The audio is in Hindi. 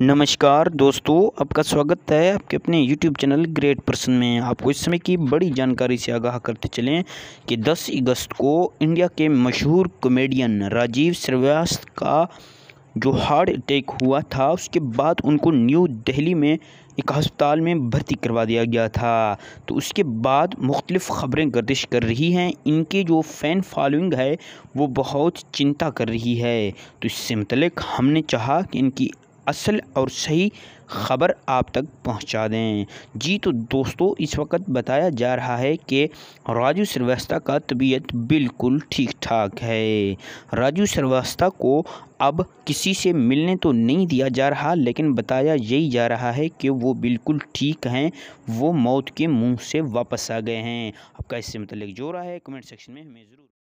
नमस्कार दोस्तों, आपका स्वागत है आपके अपने यूट्यूब चैनल ग्रेट पर्सन में। आपको इस समय की बड़ी जानकारी से आगाह करते चलें कि 10 अगस्त को इंडिया के मशहूर कॉमेडियन राजीव श्रीवास्तव का जो हार्ट अटैक हुआ था, उसके बाद उनको न्यू दिल्ली में एक अस्पताल में भर्ती करवा दिया गया था। तो उसके बाद मुख्तलिफ़ ख़बरें गर्दिश कर रही हैं। इनकी जो फ़ैन फॉलोइंग है, वो बहुत चिंता कर रही है। तो इससे मतलब हमने चाहा कि इनकी असल और सही ख़बर आप तक पहुँचा दें। जी तो दोस्तों, इस वक्त बताया जा रहा है कि राजू श्रीवास्तव का तबीयत बिल्कुल ठीक ठाक है। राजू श्रीवास्तव को अब किसी से मिलने तो नहीं दिया जा रहा, लेकिन बताया यही जा रहा है कि वो बिल्कुल ठीक हैं, वो मौत के मुँह से वापस आ गए हैं। आपका इससे मतलब जो रहा है, कमेंट सेक्शन में हमें ज़रूर